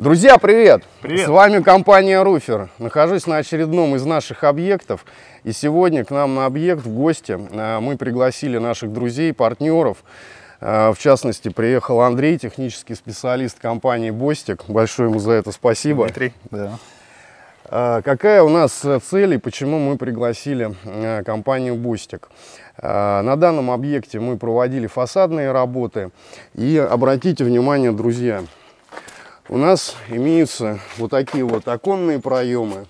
Друзья, привет! Привет! С вами компания Руфер. Нахожусь на очередном из наших объектов. И сегодня к нам на объект в гости э, мы пригласили наших друзей, партнеров. Э, В частности, приехал Андрей, технический специалист компании Бостик. Большое ему за это спасибо. Дмитрий. Да. А, Какая у нас э, цель и почему мы пригласили э, компанию Бустик? На данном объекте мы проводили фасадные работы. И обратите внимание, друзья, у нас имеются вот такие вот оконные проемы.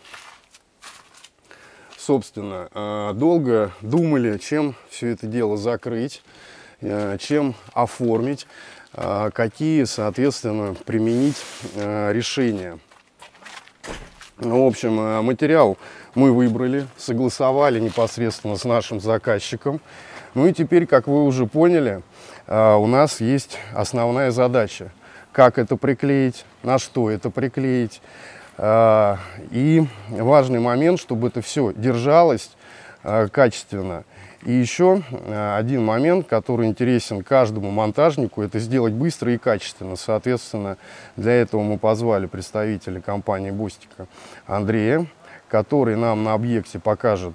Собственно, э, долго думали, чем все это дело закрыть, э, чем оформить, э, какие, соответственно, применить решения. Ну, в общем, материал мы выбрали, согласовали непосредственно с нашим заказчиком. Ну и теперь, как вы уже поняли, у нас есть основная задача. Как это приклеить, на что это приклеить. Э, И важный момент, чтобы это все держалось э, качественно. И еще э, один момент, который интересен каждому монтажнику, это сделать быстро и качественно. Соответственно, для этого мы позвали представителя компании Бустика Андрея, который нам на объекте покажет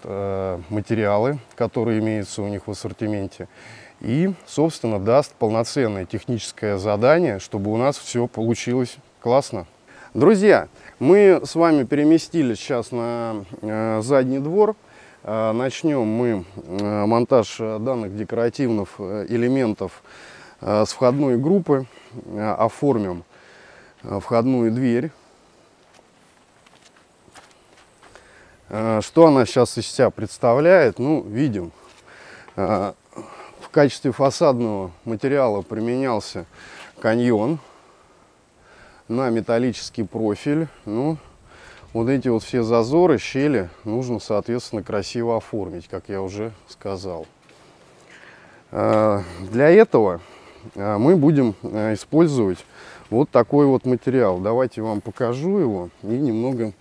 материалы, которые имеются у них в ассортименте, и, собственно, даст полноценное техническое задание, чтобы у нас все получилось классно. Друзья, мы с вами переместились сейчас на э, задний двор. Э, Начнем мы э, монтаж данных декоративных э, элементов э, с входной группы. Э, Оформим входную дверь. Что она сейчас из себя представляет? Ну, видим. Качестве фасадного материала применялся каньон на металлический профиль. Ну, вот эти вот все зазоры, щели нужно, соответственно, красиво оформить, как я уже сказал. Э, Для этого э, мы будем э, использовать вот такой вот материал. Давайте вам покажу его и немного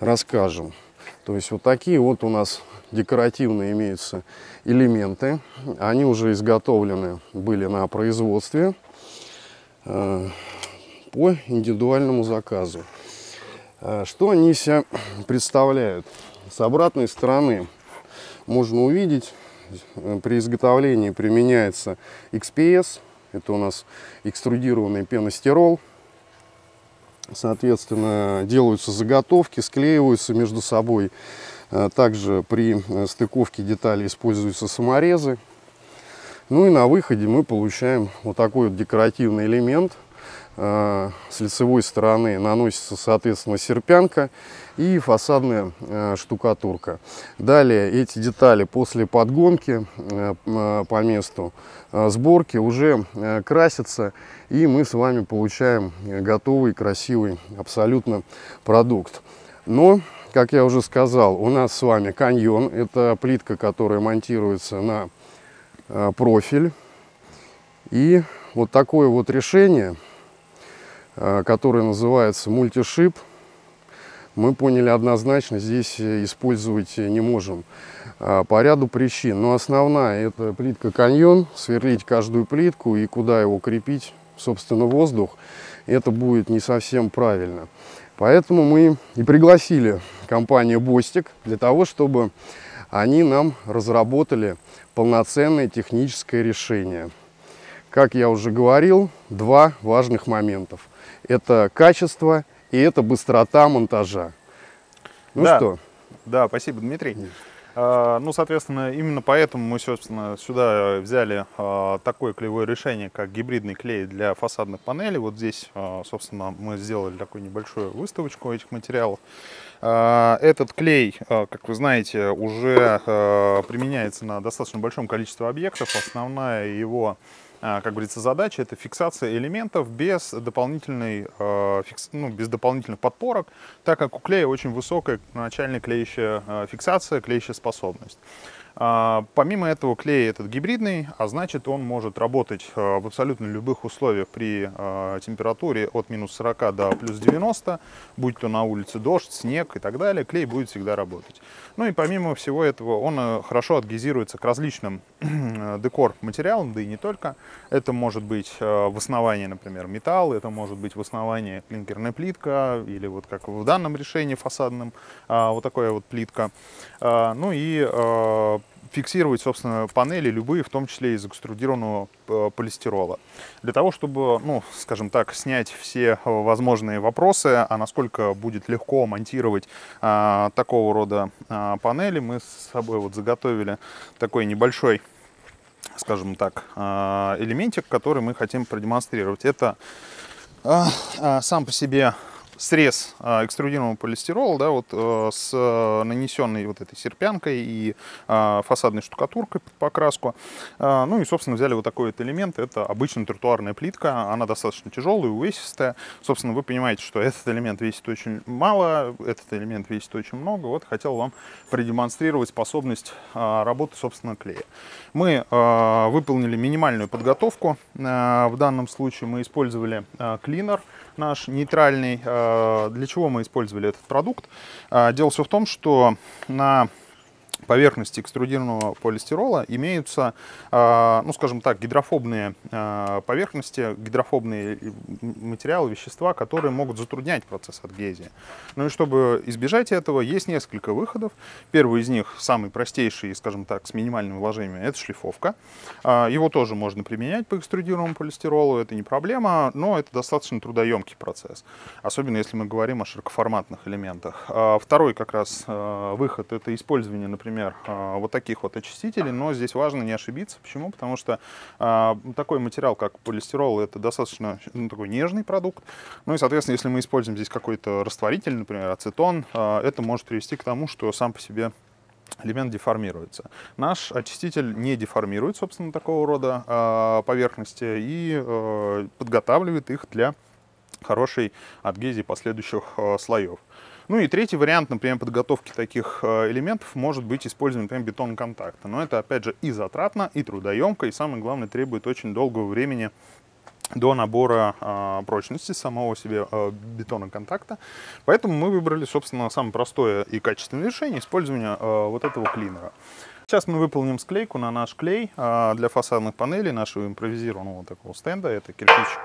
расскажем. То есть вот такие вот у нас декоративные имеются элементы. Они уже изготовлены были на производстве э, по индивидуальному заказу. Э, Что они из себя представляют? С обратной стороны можно увидеть, э, при изготовлении применяется XPS, это у нас экструдированный пеностирол. Соответственно, делаются заготовки, склеиваются между собой. Э, Также при э, стыковке деталей используются саморезы. Ну и на выходе мы получаем вот такой вот декоративный элемент. Э, С лицевой стороны наносится, соответственно, серпянка и фасадная штукатурка. Далее эти детали после подгонки по месту сборки уже красятся, и мы с вами получаем готовый, красивый абсолютно продукт. Но, как я уже сказал, у нас с вами каньон. Это плитка, которая монтируется на э, профиль. И вот такое вот решение, э, которое называется мультишип, мы поняли однозначно, здесь э, использовать не можем по ряду причин. Но основная это плитка каньон, сверлить каждую плитку и куда его крепить, собственно, воздух, это будет не совсем правильно. Поэтому мы и пригласили компанию Бостик для того, чтобы они нам разработали полноценное техническое решение. Как я уже говорил, два важных моментов. Это качество и это быстрота монтажа. Ну Да. что, Да, спасибо, Дмитрий. А, Ну, соответственно, именно поэтому мы, собственно, сюда взяли а, такое клеевое решение, как гибридный клей для фасадных панелей. Вот здесь, а, собственно, мы сделали такую небольшую выставочку этих материалов. А, Этот клей, а, как вы знаете, уже а, применяется на достаточно большом количестве объектов. Основная его как говорится, задача это фиксация элементов без дополнительной, ну, без дополнительных подпорок, так как у клея очень высокая начальная клеящая фиксация, клеящая способность. А, помимо этого клей этот гибридный, а значит он может работать а, в абсолютно любых условиях при а, температуре от минус 40 до плюс 90, будь то на улице дождь, снег и так далее, клей будет всегда работать. Ну и помимо всего этого он э, хорошо адгезируется к различным декор материалам, да и не только. Это может быть э, в основании, например, металл, это может быть в основании клинкерная плитка или вот как в данном решении фасадном вот такая вот плитка. Ну и фиксировать, собственно, панели любые, в том числе из экструдированного э, полистирола. Для того, чтобы, ну, скажем так, снять все возможные вопросы, а насколько будет легко монтировать а, такого рода а, панели, мы с собой вот заготовили такой небольшой скажем так, а, элементик, который мы хотим продемонстрировать. Это сам по себе срез а, экструдированного полистирола, да, вот э, с э, нанесенной вот этой серпянкой и а, фасадной штукатуркой под покраску. А, ну и, собственно, взяли вот такой вот элемент. Это обычная тротуарная плитка. Она достаточно тяжелая, увесистая. Собственно, вы понимаете, что этот элемент весит очень мало, этот элемент весит очень много. Вот хотел вам продемонстрировать способность работы, собственно, клея. Мы выполнили минимальную подготовку. В данном случае мы использовали клинер наш нейтральный. Для чего мы использовали этот продукт? Э, дело все в том, что на поверхности экструдированного полистирола имеются, а, ну, скажем так, гидрофобные а, поверхности, гидрофобные материалы, вещества, которые могут затруднять процесс адгезии. Ну и чтобы избежать этого, есть несколько выходов. Первый из них, самый простейший, скажем так, с минимальными вложениями, это шлифовка. А, его тоже можно применять по экструдированному полистиролу, это не проблема, но это достаточно трудоемкий процесс, особенно если мы говорим о широкоформатных элементах. Второй как раз выход — это использование, например, например, а, вот таких вот очистителей, но здесь важно не ошибиться. Почему? Потому что а, такой материал, как полистирол, это достаточно ну, такой нежный продукт. Ну и, соответственно, если мы используем здесь какой-то растворитель, например, ацетон, а, это может привести к тому, что сам по себе элемент деформируется. Наш очиститель не деформирует, собственно, такого рода поверхности и подготавливает их для хорошей адгезии последующих слоев. Ну и третий вариант, например, подготовки таких э, элементов может быть использование, например, бетон контакта. Но это, опять же, и затратно, и трудоемко, и самое главное, требует очень долгого времени до набора э, прочности самого себе э, бетона контакта. Поэтому мы выбрали, собственно, самое простое и качественное решение использования э, вот этого клинера. Сейчас мы выполним склейку на наш клей а, для фасадных панелей нашего импровизированного такого стенда. Это кирпичик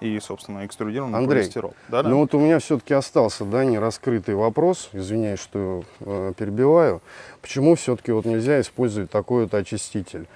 и, собственно, экструдированный Андрей, полистирол. Да, да? ну вот у меня все-таки остался, да, не раскрытый вопрос. Извиняюсь, что э, перебиваю. Почему все-таки вот нельзя использовать такой вот очиститель?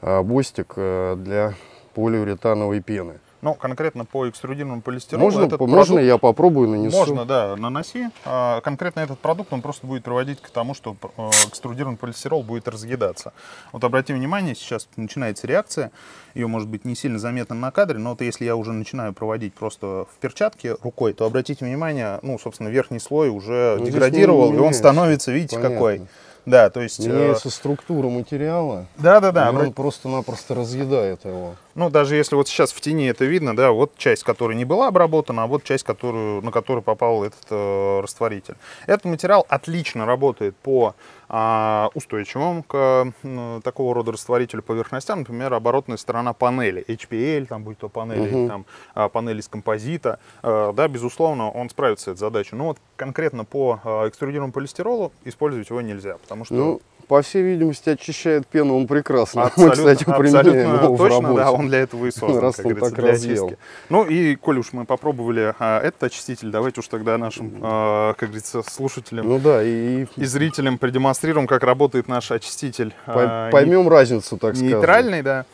Э, бостик э, для полиуретановой пены. Ну, конкретно по экструдированному полистиролу можно, этот можно продукт, я попробую нанесу? Можно, да, наноси. А, конкретно этот продукт, он просто будет приводить к тому, что э, экструдированный полистирол будет разъедаться. Вот обрати внимание, сейчас начинается реакция, ее может быть не сильно заметно на кадре, но вот если я уже начинаю проводить просто в перчатке рукой, то обратите внимание, ну, собственно, верхний слой уже ну, деградировал, и он становится, видите, Понятно. какой. Да, то есть... Меняется э... структура материала. Да, да, да. Он просто-напросто разъедает его. Ну, даже если вот сейчас в тени это видно, да, вот часть, которая не была обработана, а вот часть, которую, на которую попал этот э, растворитель. Этот материал отлично работает по э, устойчивым к э, такого рода растворителю поверхностям, например, оборотная сторона панели, HPL, там будь то панели, угу. там, э, панели из композита, э, да, безусловно, он справится с этой задачей. Но вот конкретно по э, экструдированному полистиролу использовать его нельзя, потому что... Ну по всей видимости, очищает пену он прекрасно. Абсолютно, мы, кстати, применяем его точно, в работе. да, он для этого и создан, Раз как он так для очистки. Ну и, коль уж мы попробовали а, этот очиститель, давайте уж тогда нашим, а, как говорится, слушателям ну, да, и... и зрителям продемонстрируем, как работает наш очиститель. А, Поймем не... разницу, так сказать. Нейтральный, да.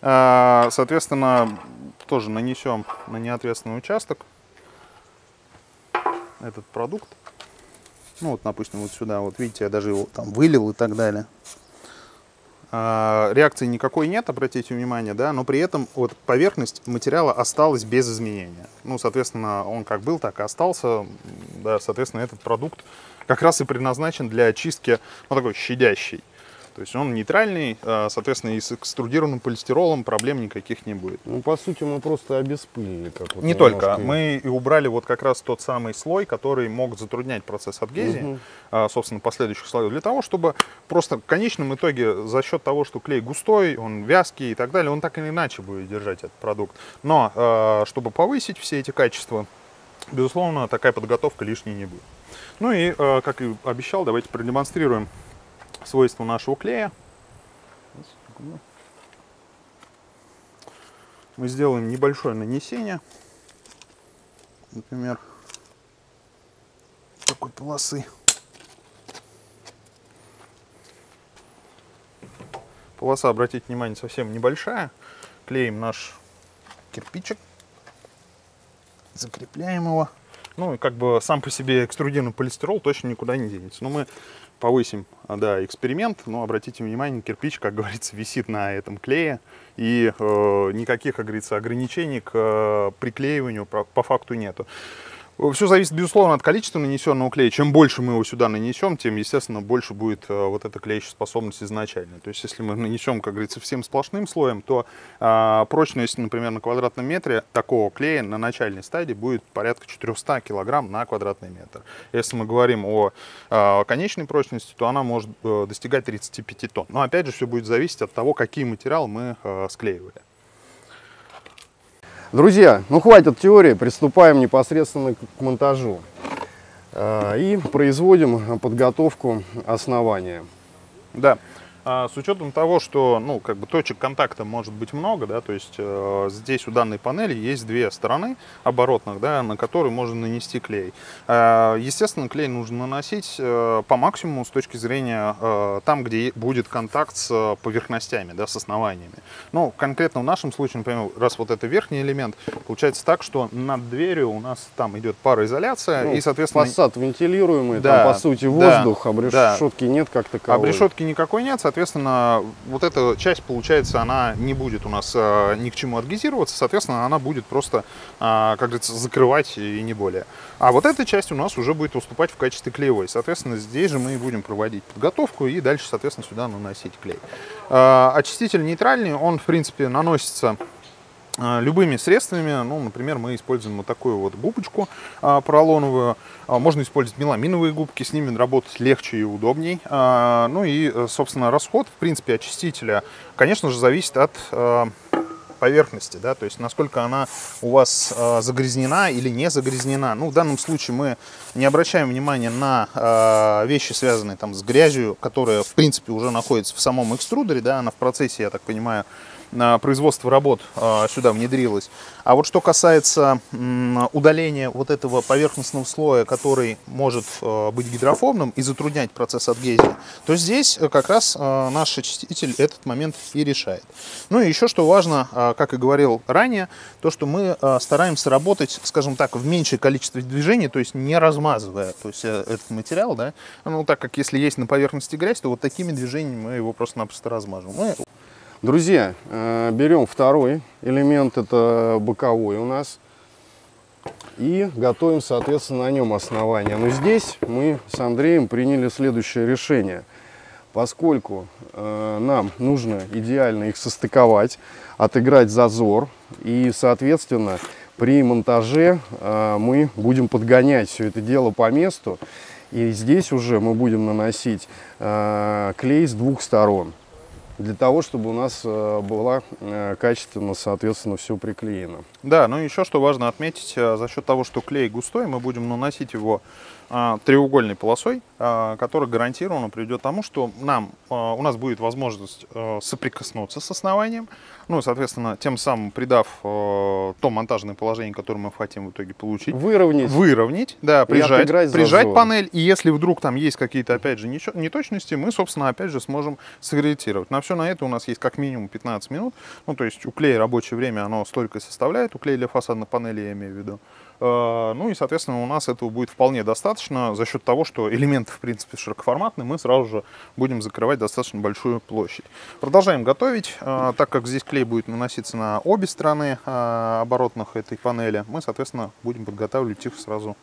А, соответственно, тоже нанесем на неответственный участок этот продукт. Ну вот, допустим, вот сюда, вот видите, я даже его там вылил и так далее. А, реакции никакой нет, обратите внимание, да, но при этом вот поверхность материала осталась без изменения. Ну, соответственно, он как был, так и остался. Да, соответственно, этот продукт как раз и предназначен для очистки, ну, такой щадящей. То есть он нейтральный, а, соответственно, и с экструдированным полистиролом проблем никаких не будет. Ну, по сути, мы просто обеспылили. Как вот не только. Мы и убрали вот как раз тот самый слой, который мог затруднять процесс адгезии, угу. собственно, последующих слоев, для того, чтобы просто в конечном итоге за счет того, что клей густой, он вязкий и так далее, он так или иначе будет держать этот продукт. Но а, чтобы повысить все эти качества, безусловно, такая подготовка лишней не будет. Ну и, как и обещал, давайте продемонстрируем свойства нашего клея. Мы сделаем небольшое нанесение, например, такой полосы. Полоса, обратите внимание, совсем небольшая. Клеим наш кирпичик, закрепляем его. Ну и как бы сам по себе экструдированный полистирол точно никуда не денется. Но мы повысим, а, да, эксперимент, но обратите внимание, кирпич, как говорится, висит на этом клее, и э, никаких, как говорится, ограничений к э, приклеиванию по, по факту нету. Все зависит, безусловно, от количества нанесенного клея. Чем больше мы его сюда нанесем, тем, естественно, больше будет э, вот эта клеящая способность изначально. То есть, если мы нанесем, как говорится, всем сплошным слоем, то э, прочность, например, на квадратном метре такого клея на начальной стадии будет порядка 400 килограмм на квадратный метр. Если мы говорим о э, конечной прочности, то она может э, достигать 35 тонн. Но, опять же, все будет зависеть от того, какие материалы мы э, склеивали. Друзья, ну хватит теории, приступаем непосредственно к монтажу. А, и производим подготовку основания. Да. А, с учетом того, что ну, как бы точек контакта может быть много, да, то есть э, здесь у данной панели есть две стороны оборотных, да, на которые можно нанести клей. Э, естественно, клей нужно наносить э, по максимуму с точки зрения э, там, где будет контакт с поверхностями, да, с основаниями. Ну, конкретно в нашем случае, например, раз вот это верхний элемент, получается так, что над дверью у нас там идет пароизоляция, ну, и, соответственно... Фасад вентилируемый, да, там, по сути, воздух, да, обрешетки да. нет как таковой. Обрешетки никакой нет, соответственно, вот эта часть, получается, она не будет у нас э, ни к чему адгезироваться, соответственно, она будет просто, э, как говорится, закрывать и не более. А вот эта часть у нас уже будет выступать в качестве клеевой. Соответственно, здесь же мы будем проводить подготовку и дальше, соответственно, сюда наносить клей. Э, очиститель нейтральный, он, в принципе, наносится любыми средствами. Ну, например, мы используем вот такую вот губочку а, поролоновую. А, можно использовать меламиновые губки, с ними работать легче и удобней. А, ну и, э, собственно, расход, в принципе, очистителя, конечно же, зависит от а, поверхности, да, то есть насколько она у вас э, загрязнена или не загрязнена. Ну, в данном случае мы не обращаем внимания на э, вещи, связанные там с грязью, которая, в принципе, уже находится в самом экструдере, да, она в процессе, я так понимаю, производство работ а, сюда внедрилось. А вот что касается удаления вот этого поверхностного слоя, который может а, быть гидрофобным и затруднять процесс адгезии, то здесь э, как раз а, наш очиститель этот момент и решает. Ну и еще что важно, как и говорил ранее, то что мы стараемся работать, скажем так, в меньшее количество движений, то есть не размазывая то есть, э, этот материал, да, ну так как если есть на поверхности грязь, то вот такими движениями мы его просто-напросто размажем. Мы Друзья, э, берем второй элемент, это боковой у нас. И готовим, соответственно, на нем основание. Но здесь мы с Андреем приняли следующее решение. Поскольку э, нам нужно идеально их состыковать, отыграть зазор. И, соответственно, при монтаже э, мы будем подгонять все это дело по месту. И здесь уже мы будем наносить клей с двух сторон для того, чтобы у нас э, была э, качественно, соответственно, все приклеено. Да, ну еще что важно отметить, э, за счет того, что клей густой, мы будем наносить его треугольной полосой, а, которая гарантированно приведет к тому, что нам, а, у нас будет возможность соприкоснуться с основанием, ну и, соответственно, тем самым придав то монтажное положение, которое мы хотим в итоге получить. Выровнять. Выровнять, да, прижать, прижать панель. И если вдруг там есть какие-то, опять же, неточности, мы, собственно, опять же, сможем сагредитировать. На все на это у нас есть как минимум 15 минут. Ну, то есть у клея рабочее время, оно столько составляет, у клея для фасадных панелей, я имею в виду. Э, ну и, соответственно, у нас этого будет вполне достаточно за счет того, что элементы, в принципе, широкоформатные, мы сразу же будем закрывать достаточно большую площадь. Продолжаем готовить. Э, так как здесь клей будет наноситься на обе стороны э, оборотных этой панели, мы, соответственно, будем подготавливать их сразу.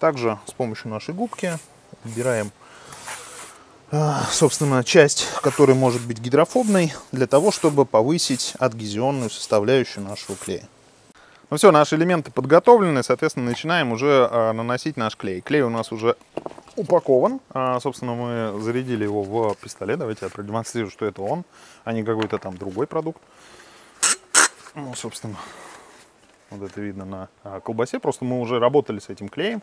Также с помощью нашей губки убираем собственно, часть, которая может быть гидрофобной, для того, чтобы повысить адгезионную составляющую нашего клея. Ну все, наши элементы подготовлены, соответственно, начинаем уже а, наносить наш клей. Клей у нас уже упакован. А, собственно, мы зарядили его в пистолет. Давайте я продемонстрирую, что это он, а не какой-то там другой продукт. Ну, собственно, вот это видно на а, колбасе. Просто мы уже работали с этим клеем.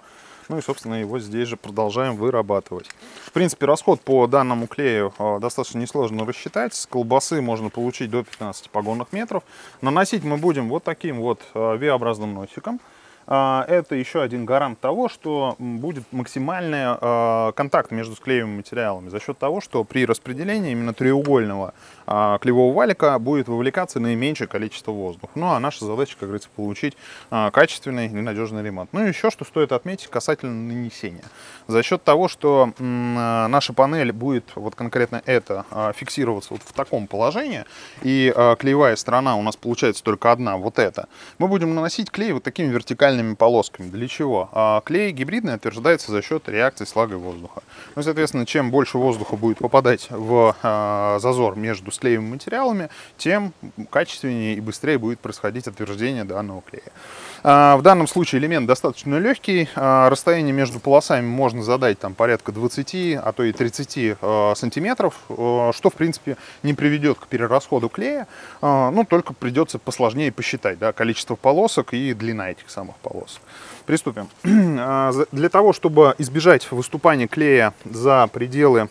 Ну и, собственно, его здесь же продолжаем вырабатывать. В принципе, расход по данному клею а, достаточно несложно рассчитать. С колбасы можно получить до 15 погонных метров. Наносить мы будем вот таким вот а, V-образным носиком. А, это еще один гарант того, что будет максимальный а, контакт между склеиваемыми материалами за счет того, что при распределении именно треугольного а, клеевого валика будет вовлекаться наименьшее количество воздуха. Ну а наша задача, как говорится, получить качественный и надежный ремонт. Ну и еще что стоит отметить касательно нанесения. За счет того, что наша панель будет, вот конкретно это, фиксироваться вот в таком положении, и клеевая сторона у нас получается только одна, вот эта, мы будем наносить клей вот такими вертикальными спиральными полосками. Для чего? А клей гибридный утверждается за счет реакции с влагой воздуха. Ну, соответственно, чем больше воздуха будет попадать в а, зазор между склеевыми материалами, тем качественнее и быстрее будет происходить отверждение данного клея. А, в данном случае элемент достаточно легкий. А, расстояние между полосами можно задать там порядка 20, а то и 30 а, сантиметров, что в принципе не приведет к перерасходу клея. Ну, только придется посложнее посчитать да, количество полосок и длина этих самых полосок. Приступим. Для того, чтобы избежать выступания клея за пределы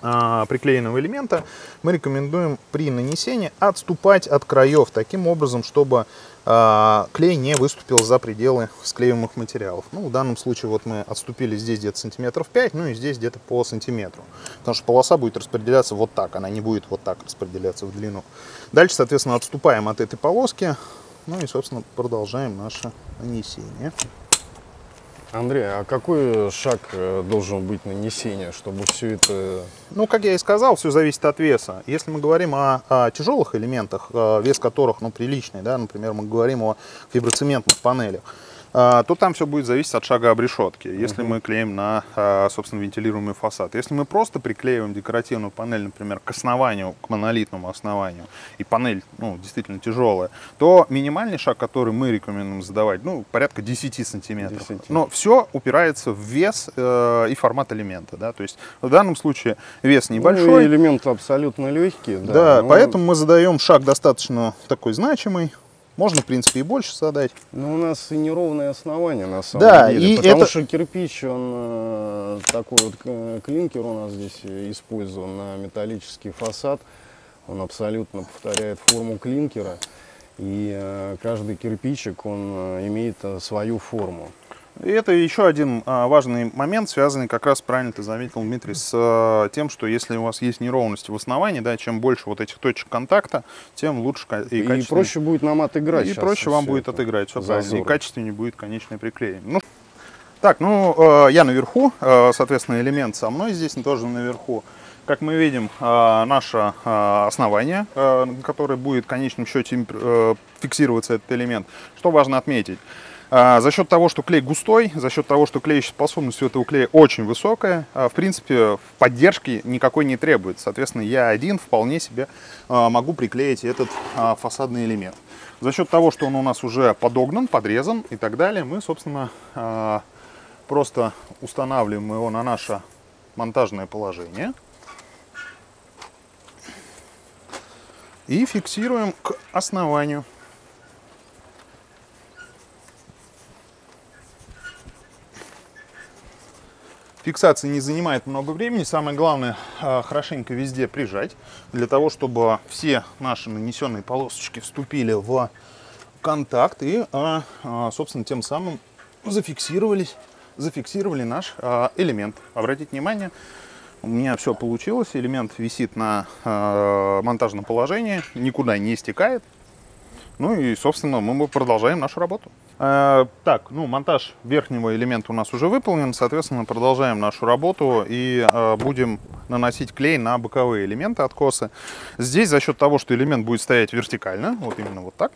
приклеенного элемента, мы рекомендуем при нанесении отступать от краев таким образом, чтобы а, клей не выступил за пределы склеиваемых материалов. Ну, в данном случае вот мы отступили здесь где-то сантиметров 5, ну и здесь где-то по сантиметру. Потому что полоса будет распределяться вот так, она не будет вот так распределяться в длину. Дальше, соответственно, отступаем от этой полоски, ну и, собственно, продолжаем наше нанесение. Андрей, а какой шаг э, должен быть нанесения, чтобы все это... Ну, как я и сказал, все зависит от веса. Если мы говорим о, о тяжелых элементах, э, вес которых, ну, приличный, да, например, мы говорим о фиброцементных панелях, то там все будет зависеть от шага обрешетки, если угу. мы клеим на, а, собственно, вентилируемый фасад. Если мы просто приклеиваем декоративную панель, например, к основанию, к монолитному основанию, и панель, ну, действительно тяжелая, то минимальный шаг, который мы рекомендуем задавать, ну, порядка 10 сантиметров. 10. Но все упирается в вес э, и формат элемента, да, то есть в данном случае вес ну, небольшой. Ну, элемент абсолютно легкий. Да, да но... поэтому мы задаем шаг достаточно такой значимый, можно, в принципе, и больше задать. Но у нас и неровное основание, на самом да, деле. И потому это... что кирпич, он э, такой вот э, клинкер у нас здесь использован на металлический фасад. Он абсолютно повторяет форму клинкера. И э, каждый кирпичик, он имеет свою форму. И это еще один а, важный момент, связанный как раз, правильно ты заметил, Дмитрий, с а, тем, что если у вас есть неровности в основании, да, чем больше вот этих точек контакта, тем лучше и, и проще будет нам отыграть. И проще вам будет отыграть, и качественнее будет конечное приклеение. Ну, так, ну, э, я наверху, соответственно, элемент со мной здесь тоже наверху. Как мы видим, наше основание, которое будет в конечном счете э, фиксироваться этот элемент. Что важно отметить? А, за счет того, что клей густой, за счет того, что клеящая способность у этого клея очень высокая, а, в принципе, поддержки никакой не требуется. Соответственно, я один вполне себе а, могу приклеить этот фасадный элемент. За счет того, что он у нас уже подогнан, подрезан и так далее, мы, собственно, просто устанавливаем его на наше монтажное положение. И фиксируем к основанию. Фиксация не занимает много времени. Самое главное, а, хорошенько везде прижать, для того, чтобы все наши нанесенные полосочки вступили в контакт и, а, а, собственно, тем самым зафиксировались, зафиксировали наш элемент. Обратите внимание, у меня все получилось. Элемент висит на монтажном положении, никуда не стекает. Ну и, собственно, мы продолжаем нашу работу. Э, так, ну, монтаж верхнего элемента у нас уже выполнен, соответственно, продолжаем нашу работу и э, будем наносить клей на боковые элементы откосы. Здесь за счет того, что элемент будет стоять вертикально, вот именно вот так,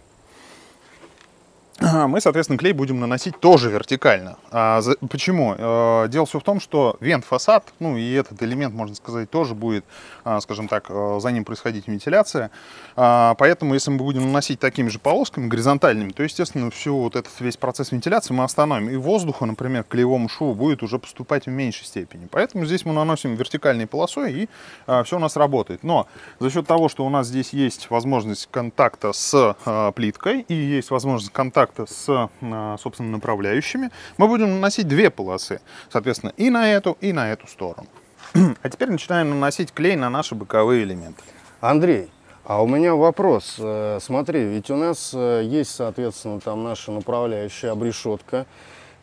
мы, соответственно, клей будем наносить тоже вертикально. А за, почему? Э, дело все в том, что вент-фасад, ну и этот элемент, можно сказать, тоже будет, а, скажем так, э, за ним происходить вентиляция. А, поэтому, если мы будем наносить такими же полосками горизонтальными, то, естественно, всю вот этот весь процесс вентиляции мы остановим. И воздуха, например, к клеевому шву будет уже поступать в меньшей степени. Поэтому здесь мы наносим вертикальной полосой, и а, все у нас работает. Но за счет того, что у нас здесь есть возможность контакта с плиткой и есть возможность контакта контакта с, а, собственно, направляющими, мы будем наносить две полосы, соответственно, и на эту, и на эту сторону. А теперь начинаем наносить клей на наши боковые элементы. Андрей, а у меня вопрос. Э, смотри, ведь у нас э, есть, соответственно, там наша направляющая обрешетка.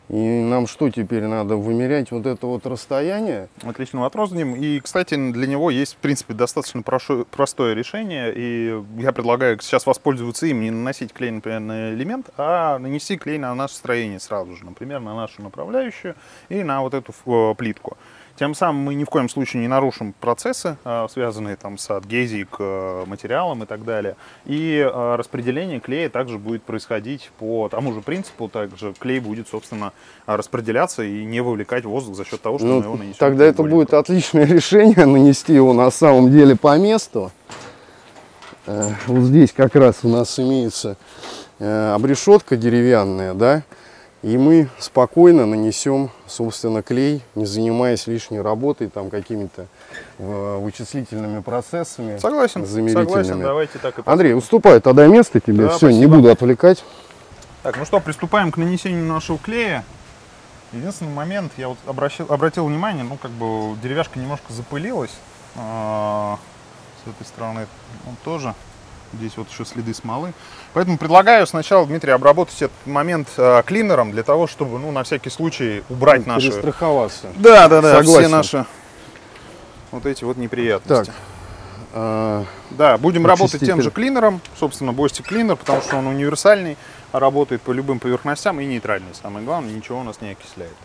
И нам что теперь надо вымерять вот это вот расстояние? Отличный вопрос, Дим. И, кстати, для него есть, в принципе, достаточно простое решение. И я предлагаю сейчас воспользоваться им, не наносить клей, например, на элемент, а нанести клей на наше строение сразу же. Например, на нашу направляющую и на вот эту э, плитку. Тем самым мы ни в коем случае не нарушим процессы, а, связанные там с адгезией к э, материалам и так далее. И а, распределение клея также будет происходить по тому же принципу. Также клей будет, собственно, распределяться и не вовлекать воздух за счет того, что ну, мы его нанесем. Тогда это будет отличное решение, нанести его на самом деле по месту. Э, вот здесь как раз у нас имеется э, обрешетка деревянная, да, и мы спокойно нанесем, собственно, клей, не занимаясь лишней работой, там какими-то э, вычислительными процессами. Согласен, согласен, давайте так и Андрей, уступаю тогда место тебе, да, все, спасибо. не буду отвлекать. Так, ну что, приступаем к нанесению нашего клея. Единственный момент, я вот обращил, обратил внимание, ну как бы деревяшка немножко запылилась. А, с этой стороны он тоже Здесь вот еще следы смолы. Поэтому предлагаю сначала, Дмитрий, обработать этот момент э, клинером для того, чтобы, ну, на всякий случай убрать ну, наши... Перестраховаться. Да, да, да, Согласен. все наши вот эти вот неприятности. Так. Э, да, будем работать тем же клинером, собственно, Бости клинер, потому что он универсальный, работает по любым поверхностям и нейтральный. Самое главное, ничего у нас не окисляет.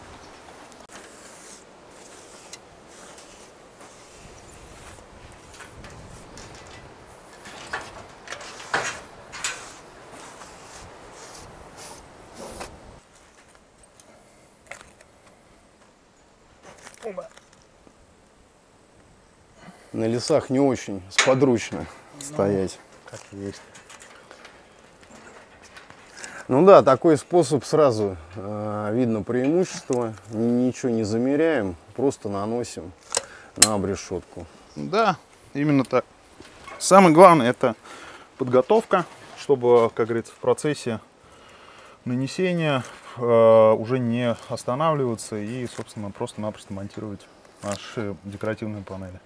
На лесах не очень сподручно ну, стоять. Как есть. Ну да, такой способ сразу э, видно преимущество. Ничего не замеряем, просто наносим на обрешетку. Да, именно так. Самое главное это подготовка, чтобы, как говорится, в процессе нанесения э, уже не останавливаться и, собственно, просто-напросто монтировать наши декоративные панели.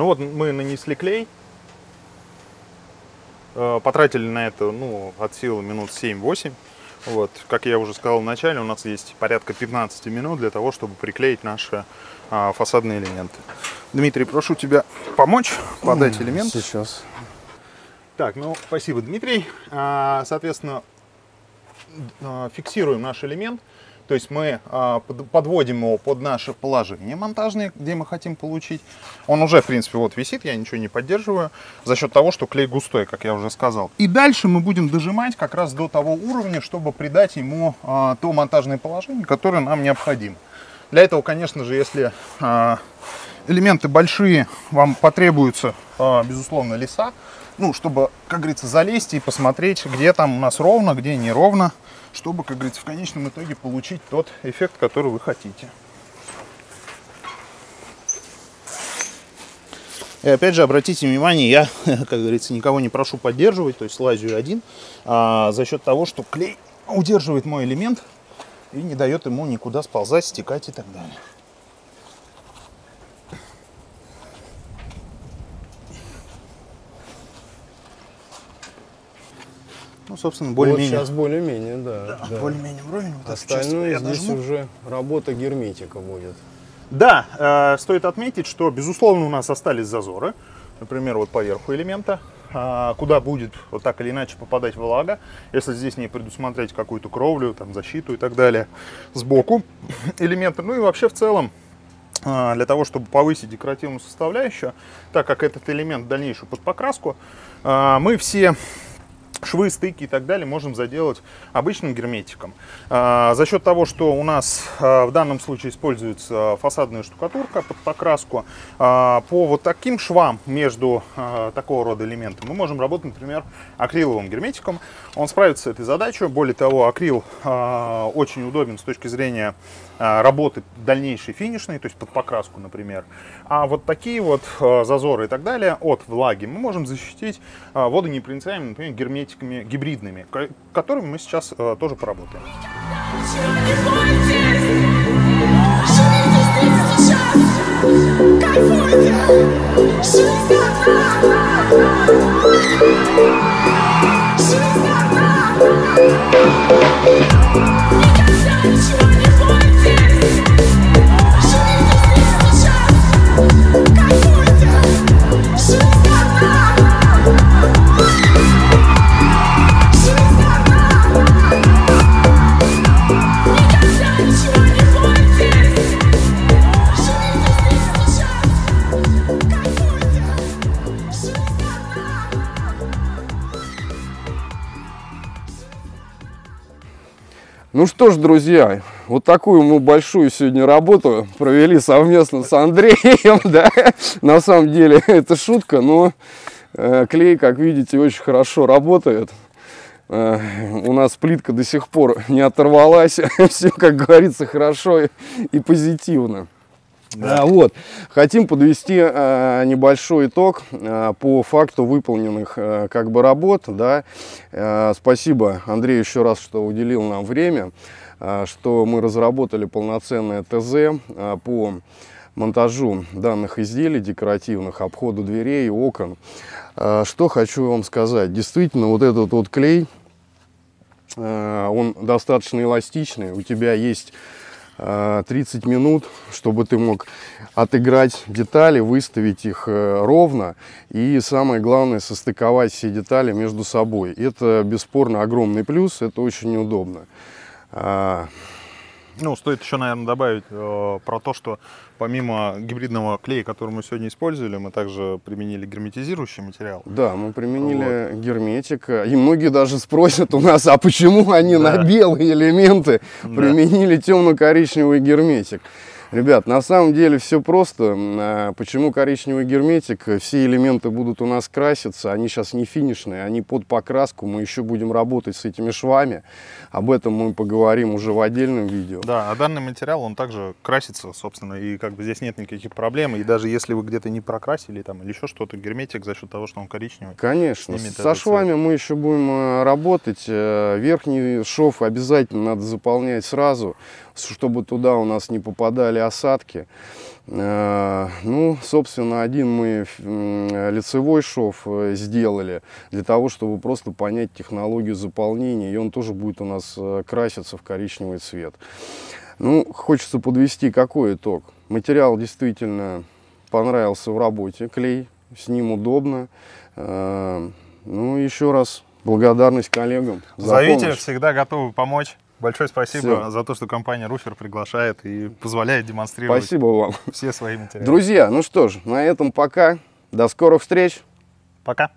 Ну вот мы нанесли клей, э, потратили на это ну, от силы минут 7-8. Вот, как я уже сказал вначале, у нас есть порядка 15 минут для того, чтобы приклеить наши а, фасадные элементы. Дмитрий, прошу тебя помочь подать элемент. Сейчас. Так, ну, спасибо, Дмитрий. А, соответственно, а, фиксируем наш элемент. То есть мы а, подводим его под наше положение монтажное, где мы хотим получить. Он уже, в принципе, вот висит, я ничего не поддерживаю, за счет того, что клей густой, как я уже сказал. И дальше мы будем дожимать как раз до того уровня, чтобы придать ему а, то монтажное положение, которое нам необходимо. Для этого, конечно же, если а, элементы большие, вам потребуются, безусловно, леса, ну, чтобы, как говорится, залезть и посмотреть, где там у нас ровно, где неровно чтобы, как говорится, в конечном итоге получить тот эффект, который вы хотите. И опять же, обратите внимание, я, как говорится, никого не прошу поддерживать, то есть лазю один, а за счет того, что клей удерживает мой элемент и не дает ему никуда сползать, стекать и так далее. Ну, собственно, более-менее. Вот сейчас более-менее, да. Да, да. более-менее вровень. Вот Остальное здесь нажму. уже работа герметика будет. Да, э, стоит отметить, что, безусловно, у нас остались зазоры. Например, вот по верху элемента. а, куда будет вот так или иначе попадать влага, если здесь не предусмотреть какую-то кровлю, там, защиту и так далее сбоку элементы. Ну и вообще в целом а, для того, чтобы повысить декоративную составляющую, так как этот элемент дальнейшую под покраску, а, мы все швы, стыки и так далее можем заделать обычным герметиком. А, за счет того, что у нас а, в данном случае используется фасадная штукатурка под покраску, а, по вот таким швам между такого рода элементами мы можем работать, например, акриловым герметиком. Он справится с этой задачей. Более того, акрил очень удобен с точки зрения работы дальнейшей финишной, то есть под покраску, например. А вот такие вот зазоры и так далее от влаги мы можем защитить водонепроницаемыми, например, герметиками гибридными, ко- которыми мы сейчас а, тоже поработаем. Не бойтесь! Ну что ж, друзья, вот такую мы большую сегодня работу провели совместно с Андреем, да. На самом деле это шутка, но э, клей, как видите, очень хорошо работает. Э, у нас плитка до сих пор не оторвалась, все, как говорится, хорошо и, и позитивно. А, Вот. Хотим подвести э, небольшой итог э, по факту выполненных э, как бы работ. Да. Э, спасибо Андрею еще раз, что уделил нам время, э, что мы разработали полноценное ТЗ э, по монтажу данных изделий декоративных, обходу дверей, окон. Э, Что хочу вам сказать. Действительно, вот этот вот клей, э, он достаточно эластичный. У тебя есть 30 минут, чтобы ты мог отыграть детали, выставить их э, ровно и самое главное состыковать все детали между собой. Это бесспорно огромный плюс, это очень удобно. Ну, стоит еще, наверное, добавить э, про то, что помимо гибридного клея, который мы сегодня использовали, мы также применили герметизирующий материал. Да, мы применили герметик. И многие даже спросят у нас, а почему они Да. на белые элементы Да. применили темно-коричневый герметик? Ребят, на самом деле все просто. А, Почему коричневый герметик? Все элементы будут у нас краситься, они сейчас не финишные, они под покраску. Мы еще будем работать с этими швами. Об этом мы поговорим уже в отдельном видео. Да, а данный материал, он также красится, собственно, и как бы здесь нет никаких проблем. И даже если вы где-то не прокрасили там или еще что-то, герметик за счет того, что он коричневый. Конечно. Со швами мы еще будем э, работать. Э, Верхний шов обязательно надо заполнять сразу, чтобы туда у нас не попадали осадки. Э, Ну, собственно, один мы лицевой шов э, сделали для того, чтобы просто понять технологию заполнения, и он тоже будет у нас э, краситься в коричневый цвет. Ну, хочется подвести какой итог. Материал действительно понравился в работе, клей, с ним удобно. Ну, еще раз благодарность коллегам за помощь. всегда готовы помочь. Большое спасибо Всё. за то, что компания Руфер приглашает и позволяет демонстрировать Спасибо вам. все свои материалы. Друзья, ну что ж, на этом пока. До скорых встреч. Пока.